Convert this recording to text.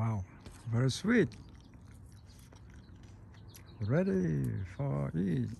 Wow, very sweet. Ready for eat.